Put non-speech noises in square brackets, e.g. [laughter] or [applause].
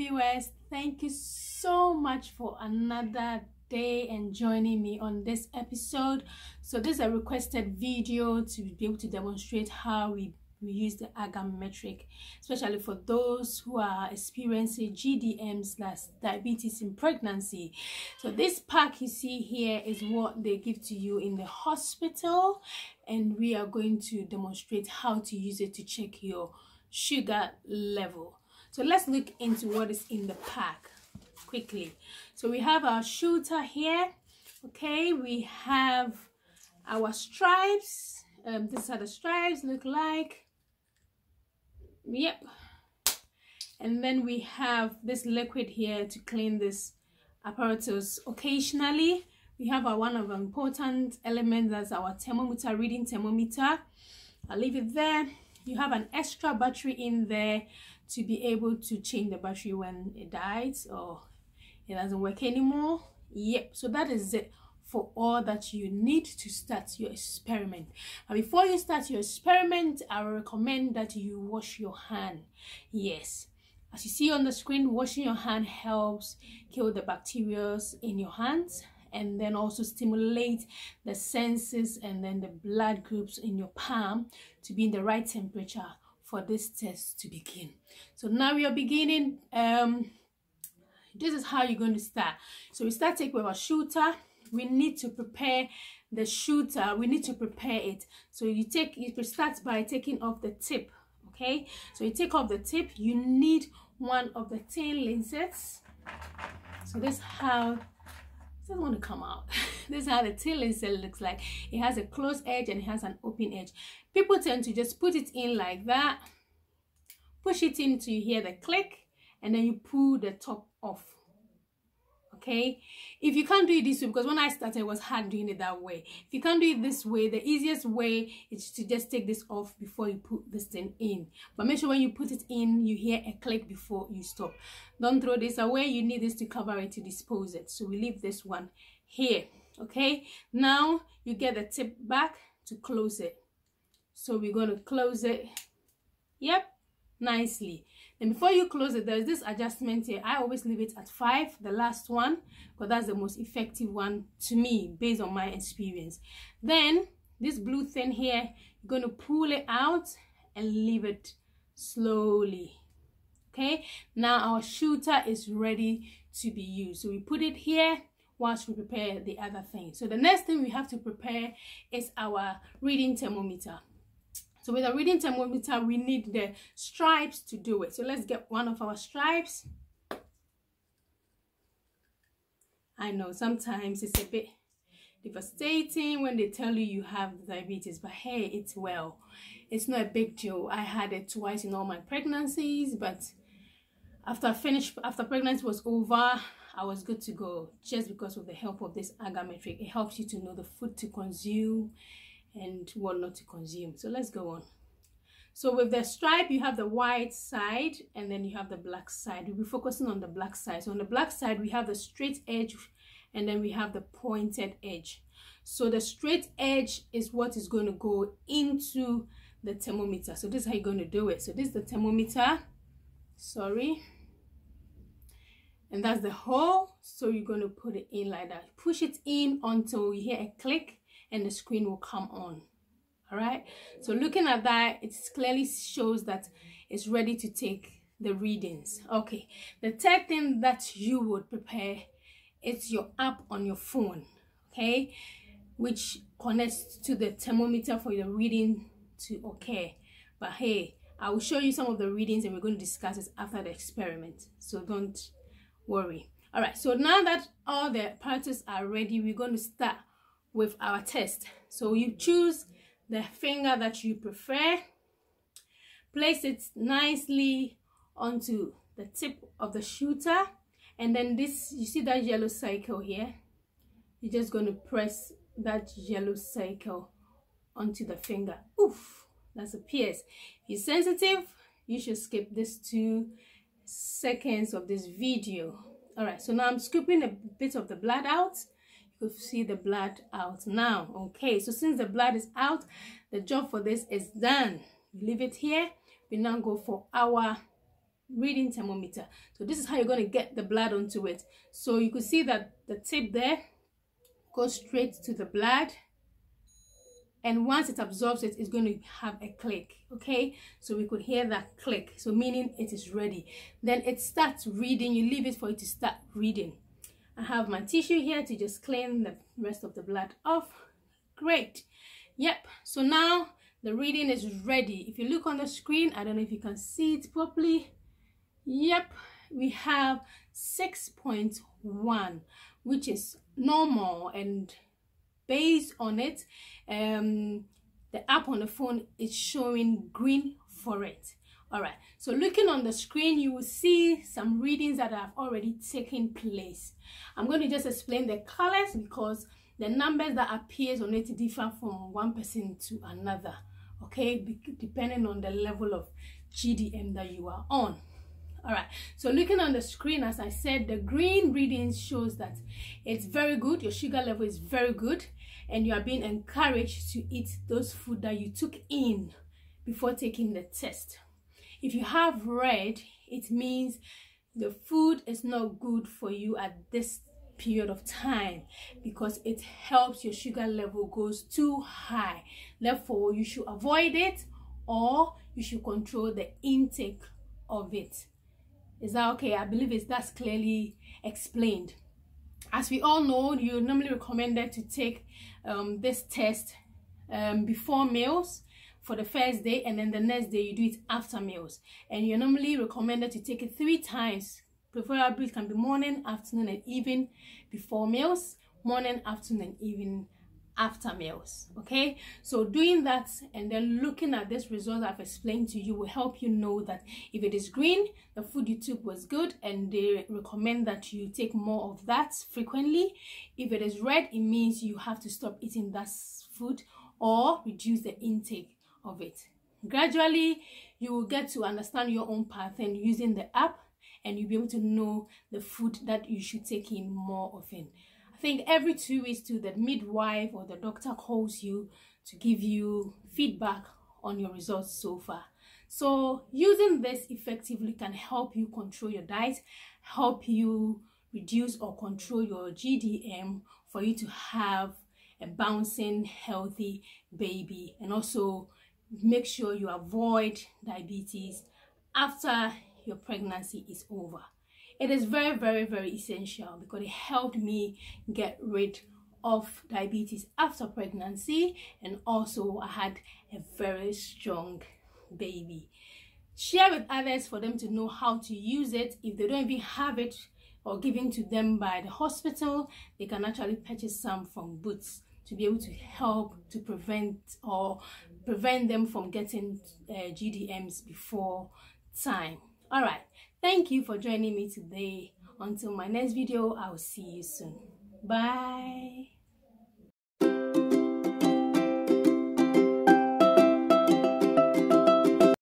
viewers thank you so much for another day and joining me on this episode. So this is a requested video to be able to demonstrate how we we use the AgaMatrix especially for those who are experiencing gdm slash diabetes in pregnancy. So this pack you see here is what they give to you in the hospital and we are going to demonstrate how to use it to check your sugar level so let's look into what is in the pack quickly. So we have our shooter here okay? We have our stripes. Um this is how the stripes look like. Yep. And then we have this liquid here to clean this apparatus occasionally. We have our one of the important elements that's our thermometer reading thermometer. I'll leave it there you have an extra battery in there to be able to change the battery when it dies or it doesn't work anymore. Yep so that is it for all that you need to start your experiment. And before you start your experiment i recommend that you wash your hand. Yes as you see on the screen washing your hand helps kill the bacteria in your hands and then also stimulate the senses and then the blood groups in your palm to be in the right temperature for this test to begin. So now we are beginning um this is how you're going to start. So we start take with our shooter. We need to prepare the shooter. We need to prepare it. So you take you start by taking off the tip okay? So you take off the tip you need one of the tin lenses. So this is how doesn't want to come out. [laughs] This is how the tin lenses looks like. It has a closed edge and it has an open edge. People tend to just put it in like that push it in until you hear the click and then you pull the top off okay? If you can't do it this way because when i started it was hard doing it that way. If you can't do it this way the easiest way is to just take this off before you put this thing in. But make sure when you put it in you hear a click before you stop. Don't throw this away. You need this to cover it to dispose it. So we leave this one here okay? Now you get the tip back to close it. So we're going to close it. Yep nicely and before you close it there's this adjustment here. I always leave it at five the last one because that's the most effective one to me based on my experience. Then this blue thing here you're going to pull it out and leave it slowly okay? Now our shooter is ready to be used. So we put it here whilst we prepare the other thing. So the next thing we have to prepare is our reading thermometer so with a reading thermometer, we need the stripes to do it. So let's get one of our stripes. I know sometimes it's a bit devastating when they tell you you have diabetes, but hey, it's well. It's not a big deal. I had it twice in all my pregnancies, but after I finished, after pregnancy was over, I was good to go just because of the help of this AgaMatrix. It helps you to know the food to consume and what not to consume. So let's go on. So with the stripe you have the white side and then you have the black side. We'll be focusing on the black side. So on the black side we have the straight edge and then we have the pointed edge. So the straight edge is what is going to go into the thermometer. So this is how you're going to do it. So this is the thermometer sorry. And that's the hole. So you're going to put it in like that. Push it in until you hear a click and the screen will come on. All right? So looking at that it clearly shows that it's ready to take the readings. Okay. The third thing that you would prepare is your app on your phone. Okay? Which connects to the thermometer for your reading to okay but hey i will show you some of the readings and we're going to discuss this after the experiment. So don't worry. All right. So now that all the parts are ready we're going to start with our test. So you choose the finger that you prefer, place it nicely onto the tip of the shooter, and then this, you see that yellow circle here? You're just going to press that yellow circle onto the finger. Oof, that's a pierce. If you're sensitive, you should skip this two seconds of this video. All right, so now I'm scooping a bit of the blood out you see the blood out. Now okay so since the blood is out the job for this is done. Leave it here. We now go for our reading thermometer. So this is how you're going to get the blood onto it. So you could see that the tip there goes straight to the blood. And once it absorbs it it's going to have a click okay? So we could hear that click. So meaning it is ready. Then it starts reading. You leave it for it to start reading i have my tissue here to just clean the rest of the blood off. Great. Yep. So now the reading is ready. If you look on the screen i don't know if you can see it properly. Yep. We have 6.1 which is normal and based on it um the app on the phone is showing green for it all right. So looking on the screen you will see some readings that have already taken place. I'm going to just explain the colors because the numbers that appears on it differ from one person to another okay? Depending on the level of gdm that you are on. All right. So looking on the screen as i said the green readings shows that it's very good. Your sugar level is very good and you are being encouraged to eat those food that you took in before taking the test if you have red it means the food is not good for you at this period of time because it helps your sugar level goes too high. Therefore you should avoid it or you should control the intake of it. Is that okay? I believe it's that's clearly explained. As we all know you normally recommended to take um, this test um, before meals for the first day and then the next day you do it after meals. And you're normally recommended to take it three times. Preferably it can be morning afternoon and evening before meals. Morning afternoon and evening after meals okay? So doing that and then looking at this result i've explained to you will help you know that if it is green the food you took was good and they recommend that you take more of that frequently. If it is red it means you have to stop eating that food or reduce the intake of it. Gradually you will get to understand your own pattern using the app and you'll be able to know the food that you should take in more often. I think every two weeks to the midwife or the doctor calls you to give you feedback on your results so far. So using this effectively can help you control your diet help you reduce or control your gdm for you to have a bouncing healthy baby and also make sure you avoid diabetes after your pregnancy is over. It is very very very essential because it helped me get rid of diabetes after pregnancy and also I had a very strong baby. Share with others for them to know how to use it. If they don't even have it or given to them by the hospital they can actually purchase some from boots to be able to help to prevent or prevent them from getting uh, GDMs before time. All right. Thank you for joining me today. Until my next video, I'll see you soon. Bye.